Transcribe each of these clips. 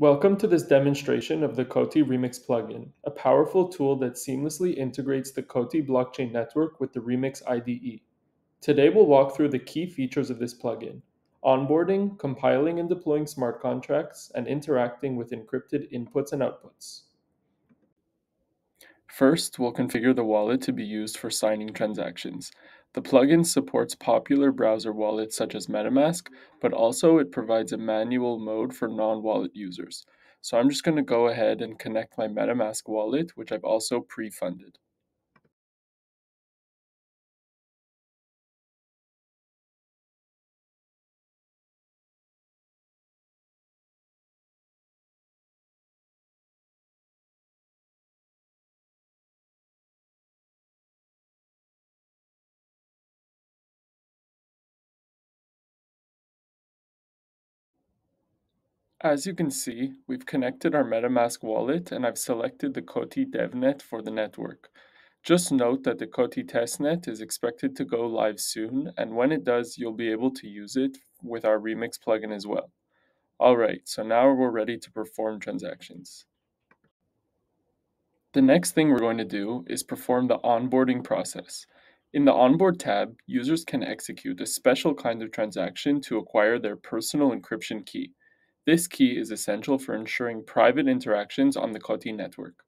Welcome to this demonstration of the Coti Remix plugin, a powerful tool that seamlessly integrates the Coti blockchain network with the Remix IDE. Today we'll walk through the key features of this plugin, onboarding, compiling and deploying smart contracts, and interacting with encrypted inputs and outputs. First, we'll configure the wallet to be used for signing transactions. The plugin supports popular browser wallets such as MetaMask, but also it provides a manual mode for non-wallet users. So I'm just going to go ahead and connect my MetaMask wallet, which I've also pre-funded. As you can see, we've connected our MetaMask wallet and I've selected the Coti DevNet for the network. Just note that the Coti testnet is expected to go live soon, and when it does, you'll be able to use it with our Remix plugin as well. Alright, so now we're ready to perform transactions. The next thing we're going to do is perform the onboarding process. In the Onboard tab, users can execute a special kind of transaction to acquire their personal encryption key. This key is essential for ensuring private interactions on the Coti network.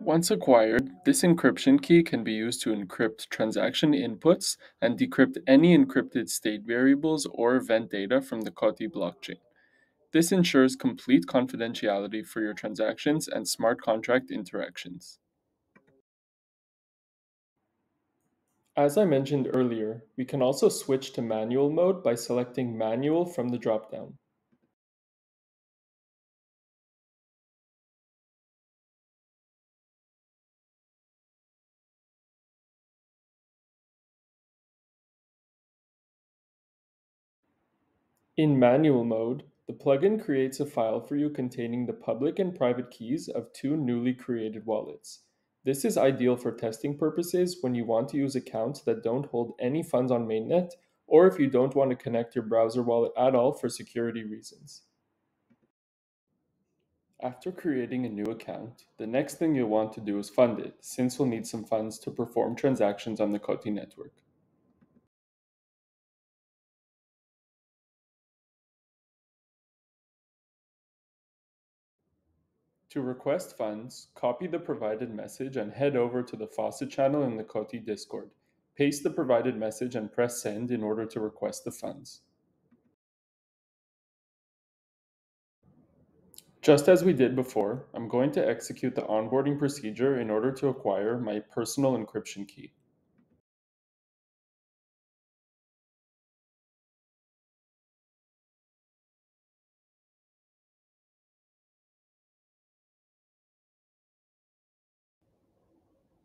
Once acquired, this encryption key can be used to encrypt transaction inputs and decrypt any encrypted state variables or event data from the Coti blockchain. This ensures complete confidentiality for your transactions and smart contract interactions. As I mentioned earlier, we can also switch to manual mode by selecting manual from the dropdown. In manual mode, the plugin creates a file for you containing the public and private keys of two newly created wallets. This is ideal for testing purposes when you want to use accounts that don't hold any funds on mainnet or if you don't want to connect your browser wallet at all for security reasons. After creating a new account, the next thing you'll want to do is fund it, since we'll need some funds to perform transactions on the Coti network. To request funds, copy the provided message and head over to the faucet channel in the Coti Discord. Paste the provided message and press send in order to request the funds. Just as we did before, I'm going to execute the onboarding procedure in order to acquire my personal encryption key.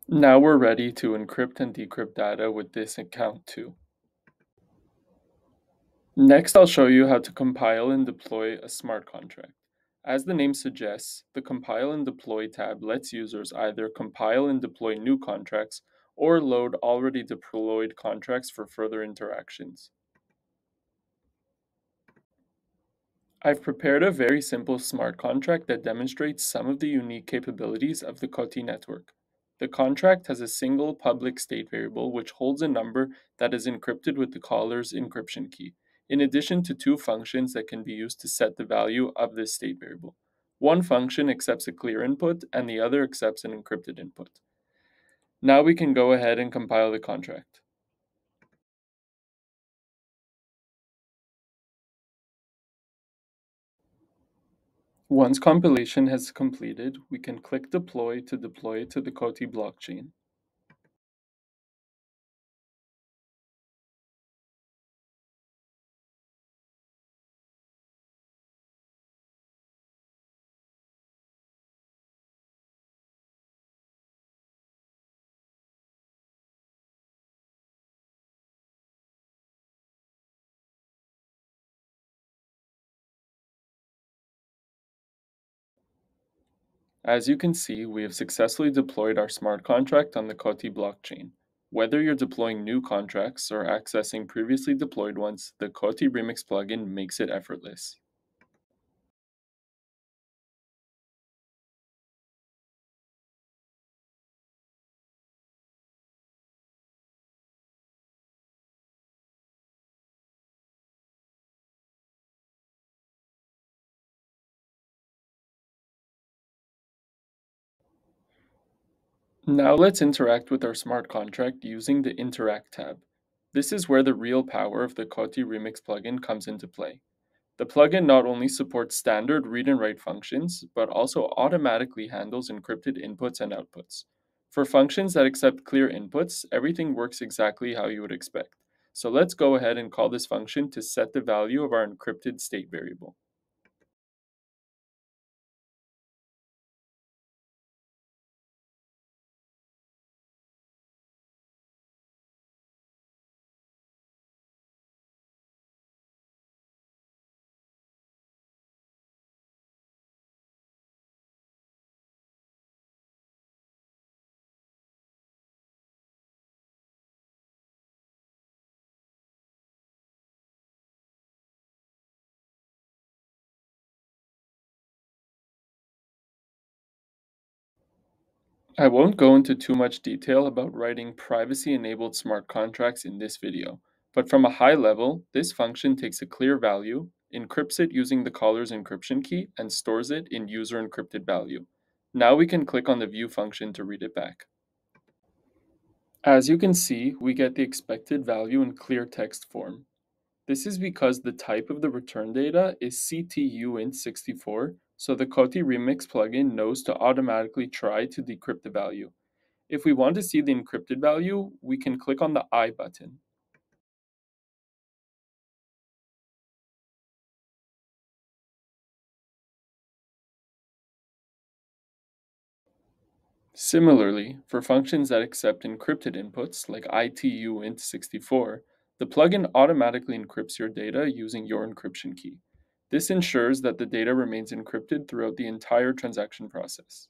Now we're ready to encrypt and decrypt data with this account too. Next, I'll show you how to compile and deploy a smart contract. As the name suggests, the Compile and Deploy tab lets users either compile and deploy new contracts or load already deployed contracts for further interactions. I've prepared a very simple smart contract that demonstrates some of the unique capabilities of the Coti network. The contract has a single public state variable which holds a number that is encrypted with the caller's encryption key, in addition to two functions that can be used to set the value of this state variable. One function accepts a clear input and the other accepts an encrypted input. Now we can go ahead and compile the contract. Once compilation has completed, we can click Deploy to deploy it to the Coti blockchain. As you can see, we have successfully deployed our smart contract on the Coti blockchain. Whether you're deploying new contracts or accessing previously deployed ones, the Coti Remix plugin makes it effortless. Now let's interact with our smart contract using the Interact tab. This is where the real power of the Coti Remix plugin comes into play. The plugin not only supports standard read and write functions, but also automatically handles encrypted inputs and outputs. For functions that accept clear inputs, everything works exactly how you would expect. So let's go ahead and call this function to set the value of our encrypted state variable. I won't go into too much detail about writing privacy-enabled smart contracts in this video, but from a high level, this function takes a clear value, encrypts it using the caller's encryption key, and stores it in user encrypted value. Now we can click on the view function to read it back. As you can see, we get the expected value in clear text form. This is because the type of the return data is CTUINT64, so the Coti Remix plugin knows to automatically try to decrypt the value. If we want to see the encrypted value, we can click on the I button. Similarly, for functions that accept encrypted inputs like ITU int64, the plugin automatically encrypts your data using your encryption key. This ensures that the data remains encrypted throughout the entire transaction process.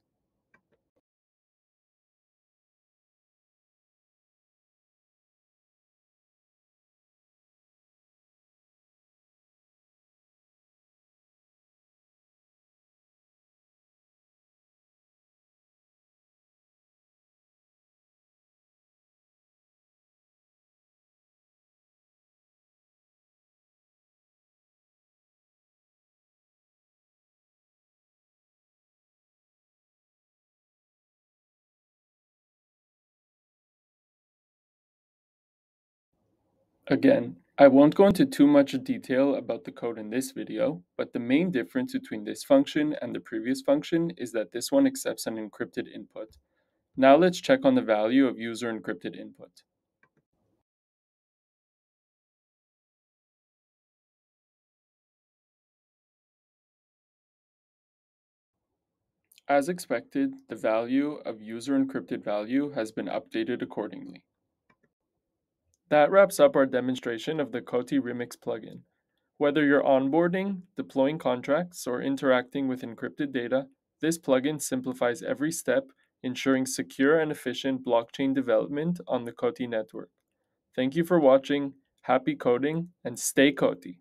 Again, I won't go into too much detail about the code in this video, but the main difference between this function and the previous function is that this one accepts an encrypted input. Now let's check on the value of user encrypted input. As expected, the value of user encrypted value has been updated accordingly. That wraps up our demonstration of the Coti Remix plugin. Whether you're onboarding, deploying contracts, or interacting with encrypted data, this plugin simplifies every step, ensuring secure and efficient blockchain development on the Coti network. Thank you for watching, happy coding, and stay Coti!